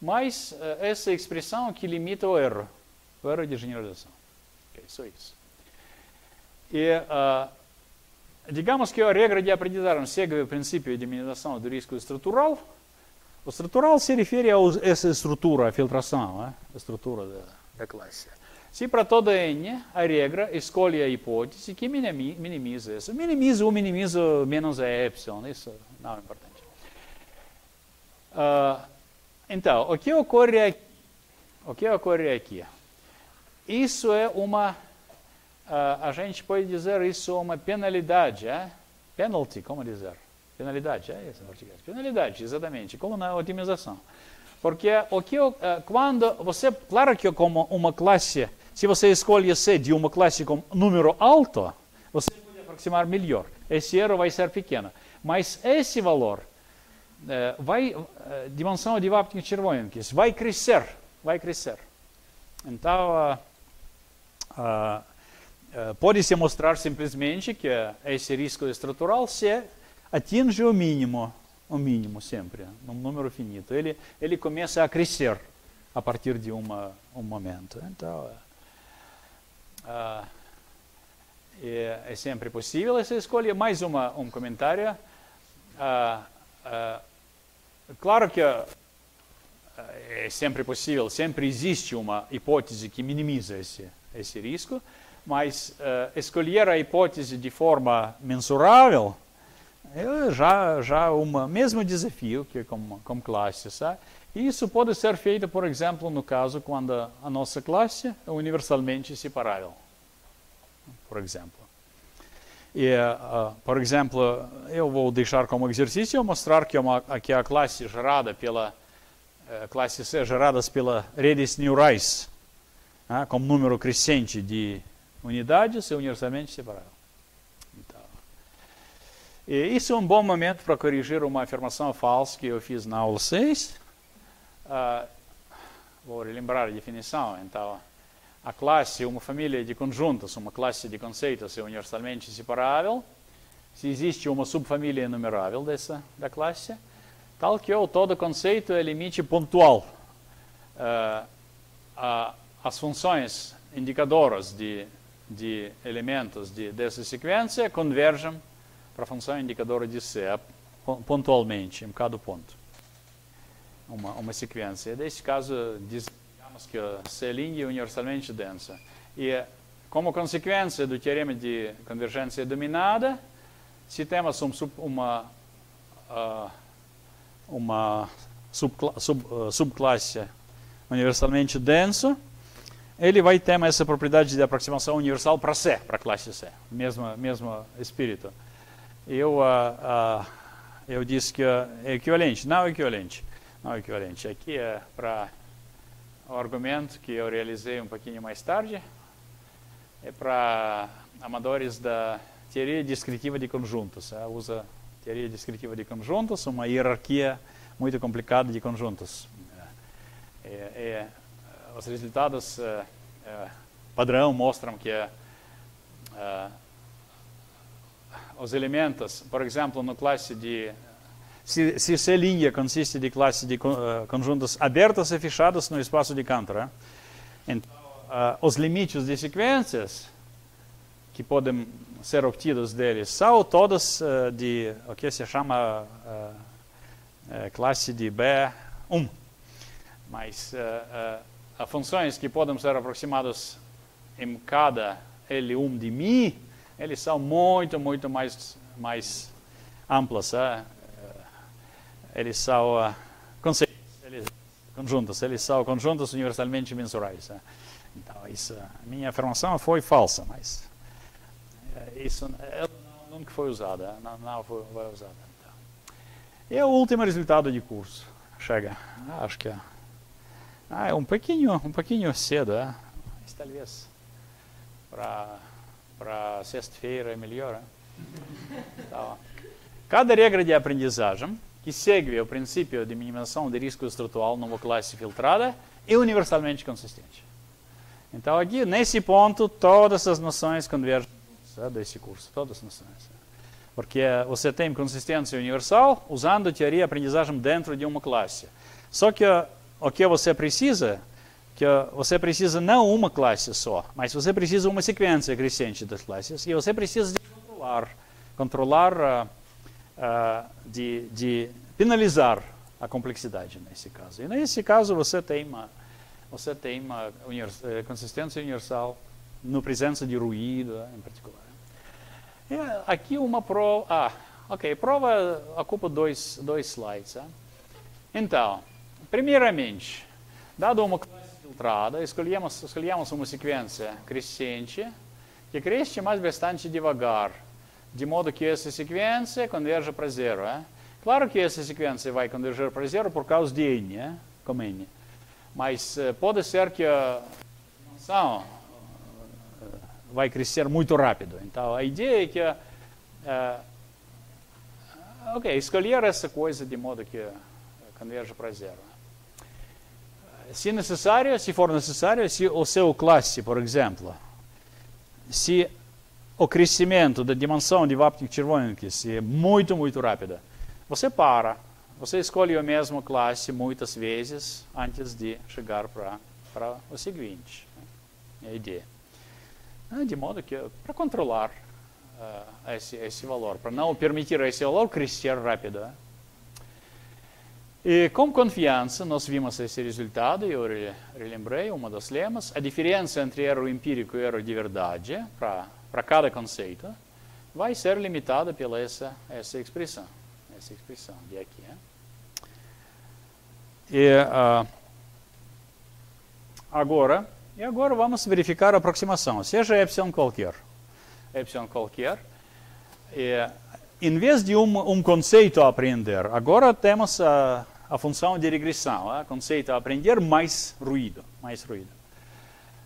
mais uh, essa expressão que limita o erro, o erro de generalização. Okay, só isso. E uh, Digamos que a regra de aprendizagem segue o princípio de minimização do risco estrutural. O estrutural se refere a essa estrutura, a filtração, a estrutura da, da classe. Se para toda n a regra escolhe a hipótese que minimiza isso. Minimiza ou minimiza menos a epsilon, isso não é importante. Uh, então, o que ocorre aqui? O que ocorre aqui? Isso é uma uh, a gente pode dizer isso uma penalidade, é? Penalty, como dizer? Penalidade, é isso em português. Penalidade, exatamente, como na otimização. Porque o que uh, quando você, claro que como uma classe, se você escolhe C de uma classe com número alto, você pode aproximar melhor. Esse erro vai ser pequeno. Mas esse valor uh, vai, uh, dimensão de Wapnick-Chervonenkis, vai crescer, vai crescer. Então, uh, eh, pode se mostrar simplesmente que esse risco estrutural se atinge o mínimo, o mínimo sempre, num número finito. Ele, ele começa a crescer a partir de uma, um momento. Então, uh, é, é, sempre possível essa escolha. Mais uma, um comentário. Uh, uh, claro que é sempre possível, sempre existe uma hipótese que minimiza esse, esse risco, mas escolher a hipótese de forma mensurável é já já um mesmo desafio que como, como classe, sabe? Isso pode ser feito, por exemplo, no caso quando a nossa classe é universalmente separável, por exemplo. E, uh, por exemplo, eu vou deixar como exercício mostrar que, uma, que a classe gerada pela uh, classe C geradas pela redes neurais ah, como número crescente de unidades é universalmente separável. Então, isso é um bom momento para corrigir uma afirmação falsa que eu fiz na aula 6. Ah, vou relembrar a definição. Então, a classe é uma família de conjuntos, uma classe de conceitos é universalmente separável. Se existe uma subfamília enumerável dessa da classe, tal que todo conceito é limite pontual. Uh, a, as funções indicadoras de, de elementos de, dessa sequência convergem para a função indicadora de C pontualmente, em cada ponto. Uma, uma sequência. Nesse caso, digamos que C' é universalmente densa. E, como consequência do teorema de convergência dominada, se temos um, uma, uh, uma subcla sub, uh, subclasse universalmente denso, ele vai ter essa propriedade de aproximação universal para C, para a classe C, mesmo espírito. Eu, eu disse que é equivalente, não é equivalente, não é equivalente. Aqui é para o argumento que eu realizei um pouquinho mais tarde, é para amadores da teoria descritiva de conjuntos. Usa teoria descritiva de conjuntos, uma hierarquia muito complicada de conjuntos. É, é, os resultados é, é, padrão mostram que os elementos, por exemplo, no classe de se, se C linha consiste de classe de uh, conjuntos abertos e fechados no espaço de Cantor, então uh, os limites de sequências que podem ser obtidos deles são todos uh, de o que se chama classe de B1 mas uh, funções que podem ser aproximadas em cada L1 de Mi, eles são muito, muito mais, mais amplas. Uh, eles são conceitos, eles, conjuntos, eles são conjuntos universalmente mensurais. Então, isso, minha afirmação foi falsa, mas isso nunca foi usada, não, não foi, foi usada. Então. E o último resultado de curso. Chega, acho que é. Ah, é um pouquinho, um pouquinho cedo, é? mas talvez para sexta-feira é melhor. Tá. Cada regra de aprendizagem que segue o princípio de minimização de risco estrutural numa classe filtrada é universalmente consistente. Então aqui, nesse ponto, todas as noções convergem é, desse curso, todas as noções. Porque você tem consistência universal usando teoria de aprendizagem dentro de uma classe. Só que o que você precisa, que você precisa não uma classe só, mas você precisa uma sequência crescente das classes e você precisa de controlar, controlar, uh, uh, de, de penalizar a complexidade nesse caso. E nesse caso você tem uma, você tem uma univers, eh, consistência universal no presença de ruído em particular. E aqui uma prova, ah, ok, prova ocupa dois, dois slides. Então, Primeiramente, dado uma classe filtrada, escolhemos, escolhemos uma sequência crescente que cresce mas bastante devagar, de modo que essa sequência converja para zero. É? Claro que essa sequência vai converger para zero por causa de n, é? como n. Mas uh, pode ser que a vai crescer muito rápido. Então, a ideia é que, ok, escolher essa coisa de modo que converja para zero se necessário, se for necessário, se o seu classe, por exemplo, se o crescimento da dimensão de Vapnik-Chervonik é muito, muito rápido, você para, você escolhe a mesma classe muitas vezes antes de chegar para o seguinte. Né? A ideia. Ah, de modo que, para controlar uh, esse, esse valor, para não permitir esse valor crescer rápido. E com confiança, nós vimos esse resultado, eu relembrei uma das lemas, a diferença entre erro empírico e erro de verdade, para cada conceito, vai ser limitada pela essa, essa expressão, essa expressão de aqui. Né? E, uh, agora, e agora vamos verificar a aproximação, seja epsilon qualquer. Epsilon qualquer. E, em vez de um, um conceito a aprender, agora temos a, a função de regressão, o conceito a aprender mais ruído, mais ruído.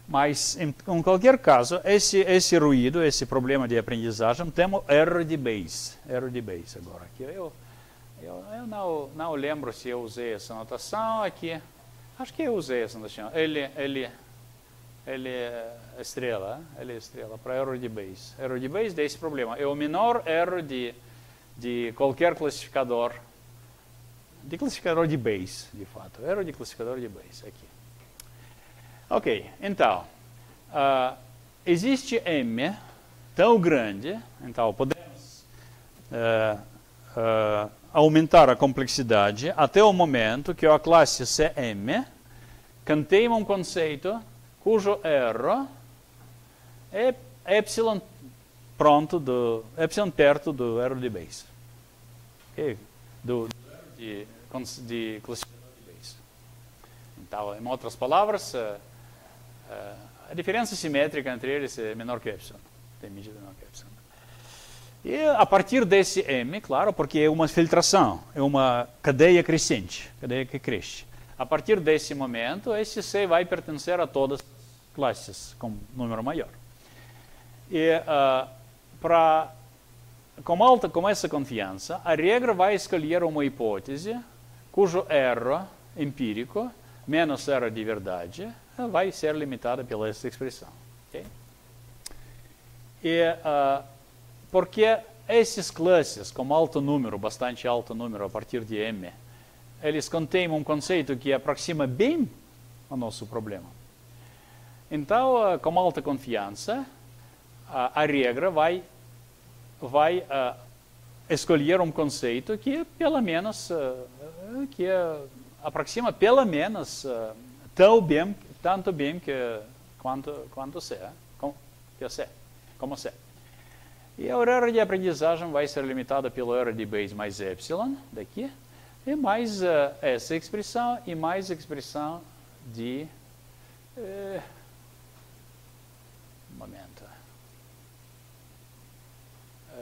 Mas, em, em, qualquer caso, esse, esse ruído, esse problema de aprendizagem, temos erro de base. Erro de base agora. Aqui eu, eu, eu não, não lembro se eu usei essa notação aqui. Acho que eu usei essa notação. Ele, ele, ele é estrela, ele é estrela para erro de base. Erro de base desse problema. É o menor erro de, de qualquer classificador, de classificador de base, de fato. Erro de classificador de base, aqui. Ok, então, uh, existe M tão grande, então podemos uh, uh, aumentar a complexidade até o momento que a classe CM contém um conceito cujo erro é epsilon pronto do epsilon perto do erro de base, okay? do, de, de classificador de base. Então, em outras palavras, uh, uh, a diferença simétrica entre eles é menor que epsilon, tem medida menor que epsilon. E a partir desse m, claro, porque é uma filtração, é uma cadeia crescente, cadeia que cresce. A partir desse momento, esse C vai pertencer a todas as classes com número maior. E uh, pra, com, alta, com essa confiança, a regra vai escolher uma hipótese cujo erro empírico menos erro de verdade vai ser limitada pela essa expressão. Okay? E uh, porque esses classes com alto número, bastante alto número a partir de m, eles contêm um conceito que aproxima bem o nosso problema. Então, com alta confiança, a, regra vai, vai uh, escolher um conceito que, pelo menos, uh, que aproxima pelo menos uh, tão bem, tanto bem que quanto quanto C, como, que C, como C. E a erro de aprendizagem vai ser limitada pelo erro de base mais epsilon, daqui, e mais essa expressão e mais expressão de...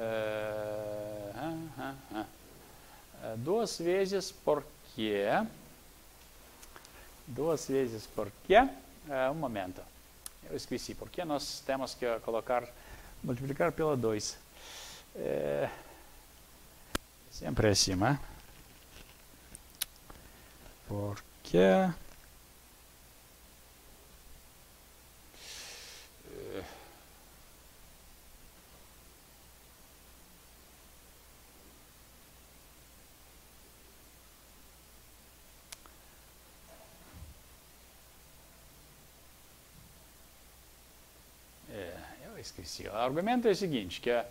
Uh, um momento. Uh, duas vezes porque... Duas vezes porque... um momento. Eu esqueci. Porque nós temos que colocar multiplicar pela 2. É, sempre é acima. Porque... esqueci. O argumento é o seguinte, que é,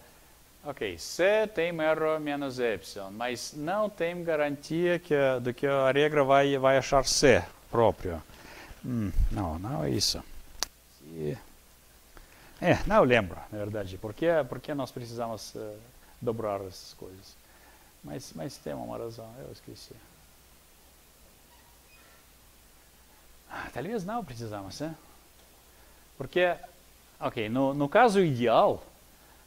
ok, C tem erro menos epsilon, mas não tem garantia que, de que a regra vai, vai achar C próprio. Hum, não, não é isso. É, não lembro, na verdade, porque, porque nós precisamos uh, dobrar essas coisas. Mas, mas tem uma razão, eu esqueci. Ah, talvez não precisamos, né? Porque Ok, no, no caso ideal,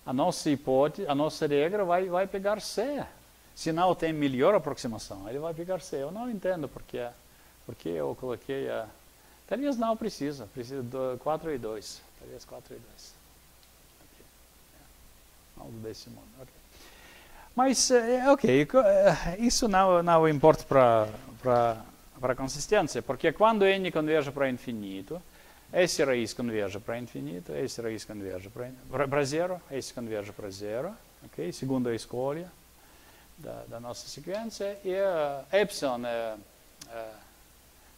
a nossa hipótese, a nossa regra vai, vai pegar C. Se não tem melhor aproximação, ele vai pegar C. Eu não entendo porque, porque eu coloquei a... Talvez não precisa, precisa de 4 e 2. Talvez 4 e 2. Okay. É. Algo desse modo. Okay. Mas, é, ok, é, isso não, não importa para a consistência, porque quando n converge para infinito, esse raiz converge para infinito, esse raiz converge para zero, esse converge para zero, ok? Segundo a escolha da, da nossa sequência. E uh, epsilon é,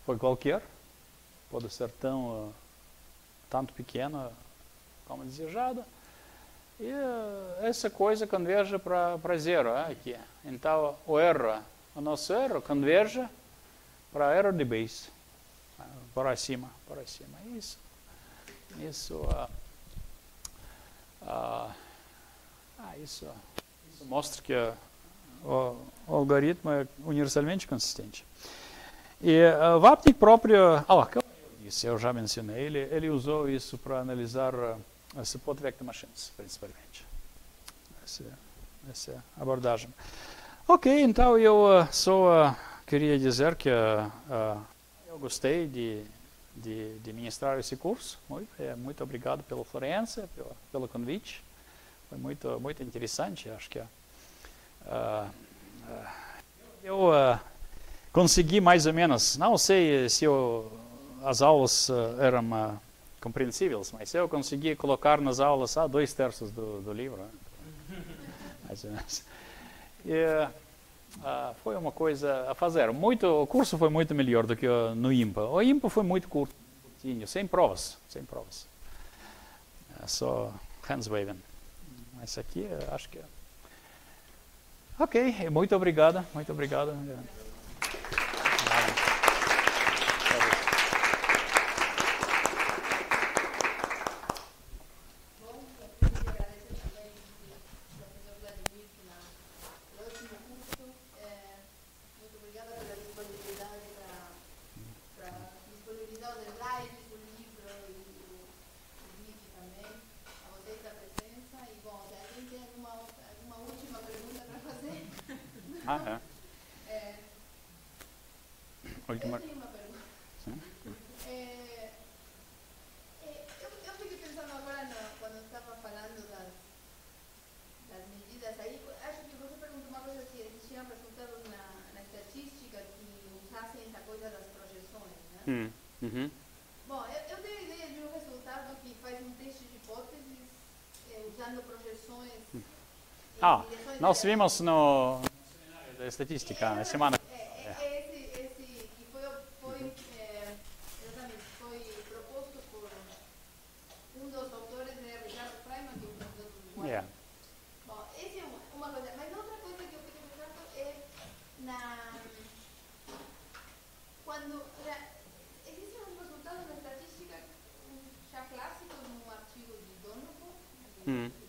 foi qualquer, pode ser tão, uh, tanto pequeno como desejado. E essa coisa converge para zero uh, aqui. Então, o erro, o nosso erro converge para erro de base para cima, para cima. Isso, isso, uh, uh, ah, isso, isso mostra que uh, o, o, algoritmo é universalmente consistente. E uh, Vapnik próprio, ah, como eu disse, eu já mencionei, ele, ele usou isso para analisar uh, support vector machines, principalmente. Essa, essa abordagem. Ok, então eu só queria dizer que uh, eu gostei de, de, de ministrar esse curso. Muito, é, muito obrigado pela Florença, pelo, pelo convite. Foi muito, muito interessante. Acho que uh, eu uh, consegui mais ou menos, não sei se eu, as aulas eram compreensíveis, mas eu consegui colocar nas aulas ah, dois terços do, do livro. Né? <laughs> mais ou menos. E, ah, foi uma coisa a fazer. Muito, o curso foi muito melhor do que no IMPA. O IMPA foi muito curto, curtinho, sem provas, sem provas. É só hands waving. Mas aqui acho que. É. Ok, muito obrigado, muito obrigado. Ah, nós vimos no da estatística na semana. Esse, esse que foi, foi, é, exatamente, foi proposto por um dos autores de Ricardo Freeman, que é um dos do yeah. Bom, essa é uma, uma coisa. Mas outra coisa que eu fiquei pensando é na, quando existem uns resultados na estatística já clássicos num artigo de Donovan, mm.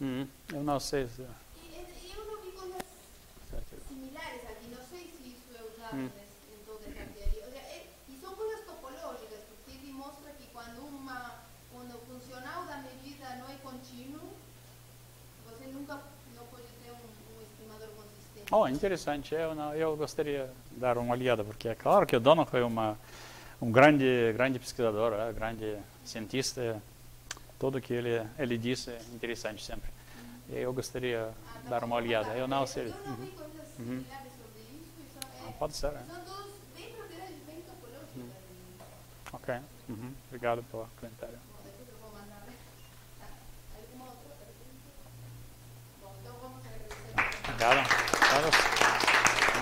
Hum, eu não sei. Se... Eu não vi coisas similares aqui, não sei se isso é usado hum. em toda essa teoria. É, e são coisas topológicas, porque ele mostra que quando, uma, quando o funcional da medida não é contínuo, você nunca não pode ter um, um estimador consistente. Oh, interessante. Eu, não, eu gostaria de dar uma olhada, porque é claro que o Dono foi uma, um grande, grande pesquisador, é, grande cientista tudo que ele ele disse é interessante sempre. Eu gostaria de dar uma olhada. Eu não sei. Uhum. Ah, pode ser. É. Uhum. Ok. Uhum. Obrigado pelo comentário. Obrigado. Obrigado.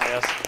É essa.